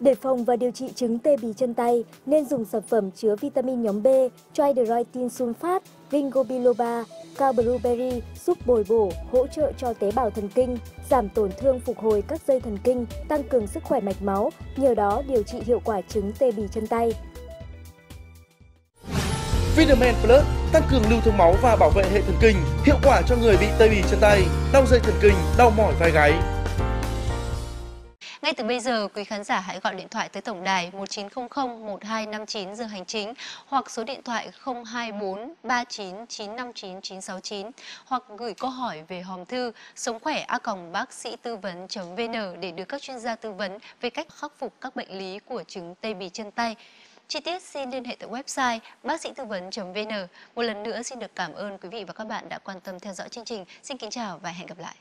Để phòng và điều trị chứng tê bì chân tay, nên dùng sản phẩm chứa vitamin nhóm B, tridroitin sulfat, ginkgo biloba, cao blueberry giúp bồi bổ, hỗ trợ cho tế bào thần kinh, giảm tổn thương phục hồi các dây thần kinh, tăng cường sức khỏe mạch máu, nhờ đó điều trị hiệu quả chứng tê bì chân tay. Vitamin Plus tăng cường lưu thông máu và bảo vệ hệ thần kinh, hiệu quả cho người bị tê bì chân tay, đau dây thần kinh, đau mỏi vai gáy. Ngay từ bây giờ, quý khán giả hãy gọi điện thoại tới tổng đài 1900 1259 giờ hành chính hoặc số điện thoại 024 39 959 969 hoặc gửi câu hỏi về hòm thư sống khỏe a bác sĩ tư vấn.vn để được các chuyên gia tư vấn về cách khắc phục các bệnh lý của chứng tê bì chân tay. Chi tiết xin liên hệ tại website bác sĩ tư vấn.vn. Một lần nữa xin được cảm ơn quý vị và các bạn đã quan tâm theo dõi chương trình. Xin kính chào và hẹn gặp lại.